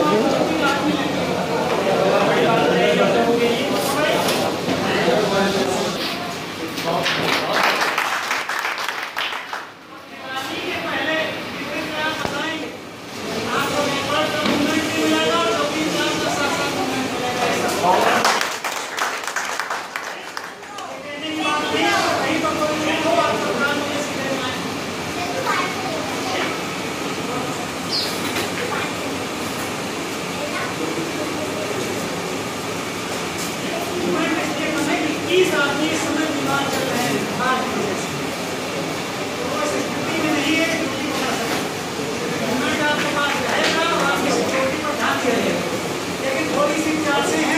我们。Nazi